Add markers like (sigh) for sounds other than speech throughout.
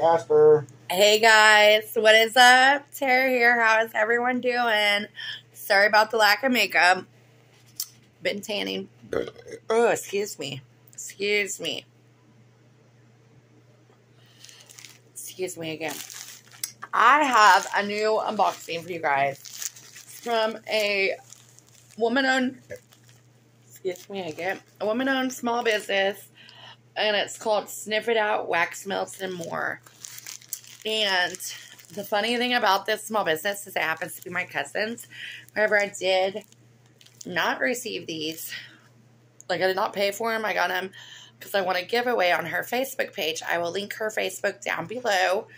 Casper. Hey guys, what is up? Tera here. How is everyone doing? Sorry about the lack of makeup. Been tanning. Oh, excuse me. Excuse me. Excuse me again. I have a new unboxing for you guys from a woman owned, excuse me again, a woman owned small business, and it's called Sniff It Out Wax Melts and More. And the funny thing about this small business is it happens to be my cousin's. However, I did not receive these. Like, I did not pay for them. I got them because I want to give away on her Facebook page. I will link her Facebook down below.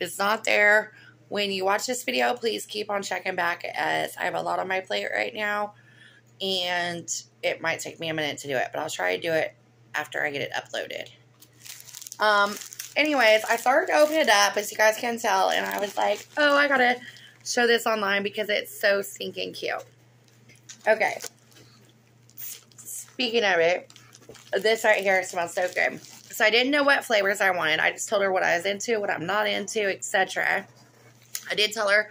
It's not there. When you watch this video, please keep on checking back as I have a lot on my plate right now. And it might take me a minute to do it, but I'll try to do it after I get it uploaded. Um, anyways, I started to open it up, as you guys can tell, and I was like, oh, I gotta show this online because it's so stinking cute. Okay. Speaking of it, this right here smells so good. So I didn't know what flavors I wanted. I just told her what I was into, what I'm not into, etc. I did tell her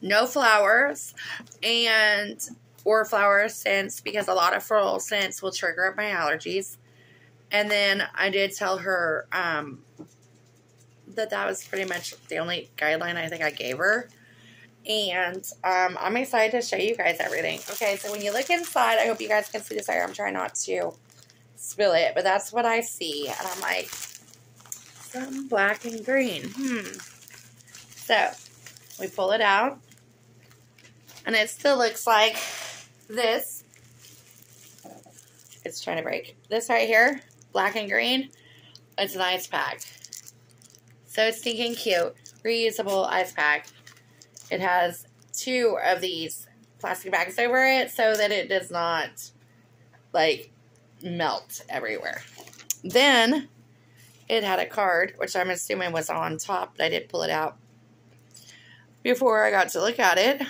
no flowers and or flower scents because a lot of floral scents will trigger up my allergies. And then I did tell her um, that that was pretty much the only guideline I think I gave her. And um, I'm excited to show you guys everything. Okay, so when you look inside, I hope you guys can see this. I'm trying not to spill it, but that's what I see. And I'm like, some black and green. Hmm. So, we pull it out. And it still looks like this. It's trying to break. This right here, black and green, it's an ice pack. So it's stinking cute. Reusable ice pack. It has two of these plastic bags over it so that it does not, like, melt everywhere. Then, it had a card, which I'm assuming was on top, but I did pull it out before I got to look at it.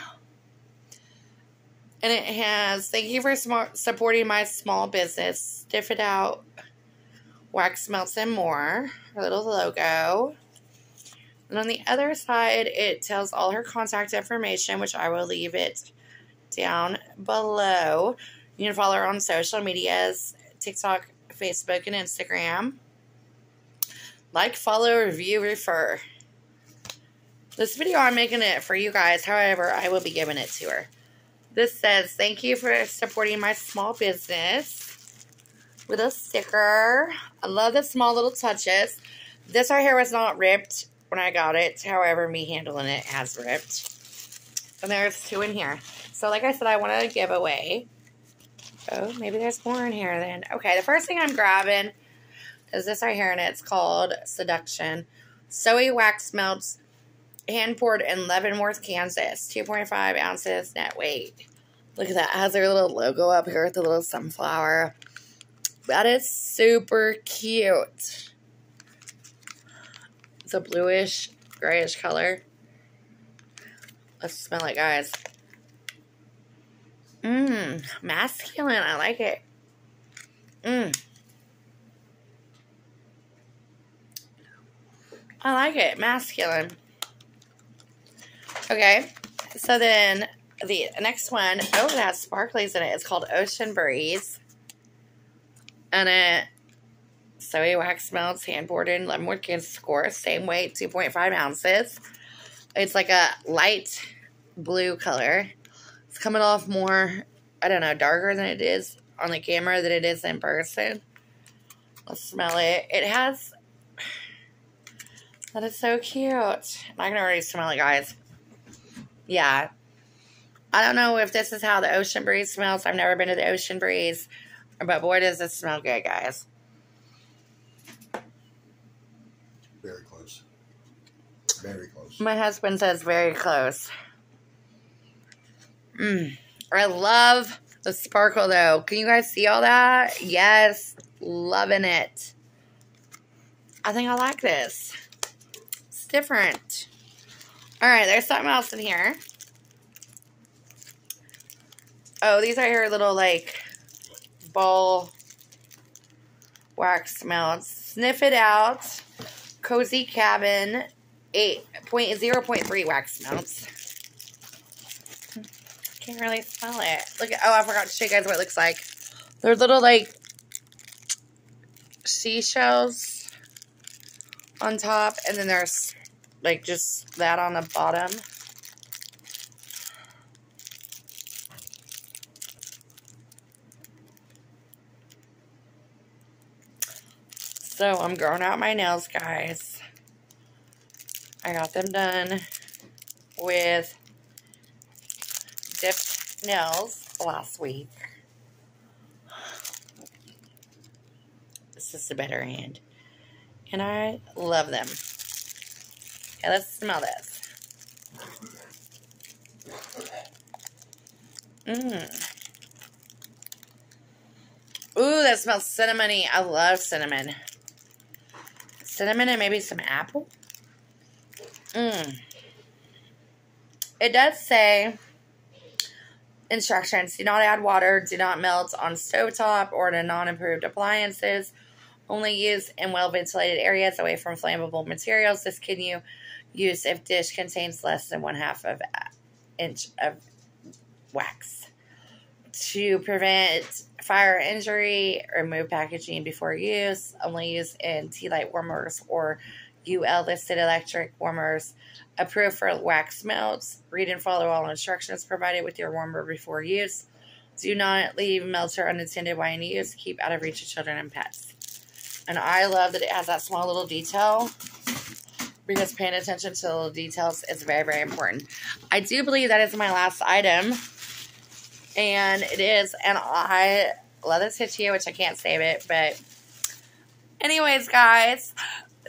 And it has, thank you for supporting my small business. Sniff it out, wax melts and more. Her little logo. And on the other side, it tells all her contact information, which I will leave it down below. You can follow her on social medias, TikTok, Facebook, and Instagram. Like, follow, review, refer. This video, I'm making it for you guys. However, I will be giving it to her. This says, thank you for supporting my small business with a sticker. I love the small little touches. This right here was not ripped when I got it. However, me handling it has ripped. And there's two in here. So, like I said, I wanted a giveaway. Oh, maybe there's more in here then. Okay, the first thing I'm grabbing is this right here, and it's called Seduction. Zoe Wax Melts hand poured in Leavenworth, Kansas. 2.5 ounces net weight. Look at that. It has their little logo up here with the little sunflower. That is super cute. It's a bluish, grayish color. Let's smell it, guys. Mmm, masculine. I like it. Mmm. I like it. Masculine. Okay, so then the next one, oh, it has sparklies in it. It's called Ocean Breeze. And Zoe Wax Melts, hand boarded, Leavenworth, Kansas score. Same weight, 2.5 ounces. It's like a light blue color. It's coming off more, I don't know, darker than it is on the camera than it is in person. Let's smell it. It has, (sighs) that is so cute. I can already smell it, guys yeah. I don't know if this is how the ocean breeze smells. I've never been to the ocean breeze. But boy, does it smell good, guys. Very close. Very close. My husband says very close. Mmm. I love the sparkle, though. Can you guys see all that? Yes. Loving it. I think I like this. It's different. All right, there's something else in here. Oh, these are your little, like, ball wax melts. Sniff it out. Cozy Cabin 8.0.3 wax melts. Can't really smell it. Look at, oh, I forgot to show you guys what it looks like. They're little, like, seashells on top, and then there's, like, just that on the bottom. So I'm growing out my nails, guys. I got them done with dipped nails last week. This is the better hand. And I love them. Okay, let's smell this. Mmm. Ooh, that smells cinnamony. I love cinnamon cinnamon and maybe some apple. Mmm. It does say instructions do not add water, do not melt on stovetop or to non improved appliances. Only use in well ventilated areas away from flammable materials. This can you use if dish contains less than one half of inch of wax. To prevent fire injury, remove packaging before use, only use in tea light warmers or UL listed electric warmers. Approved for wax melts. Read and follow all instructions provided with your warmer before use. Do not leave melter unattended while in use. Keep out of reach of children and pets. And I love that it has that small little detail because paying attention to little details is very, very important. I do believe that is my last item and it is, love this hit tissue, which I can't save it, but anyways, guys,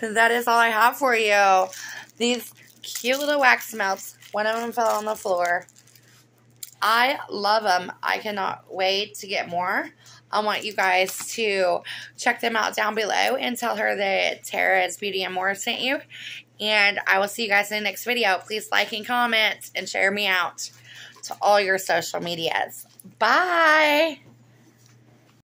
that is all I have for you. These cute little wax melts. One of them fell on the floor. I love them. I cannot wait to get more. I want you guys to check them out down below and tell her that Tera's Beauty and More sent you. And I will see you guys in the next video. Please like and comment and share me out to all your social medias. Bye.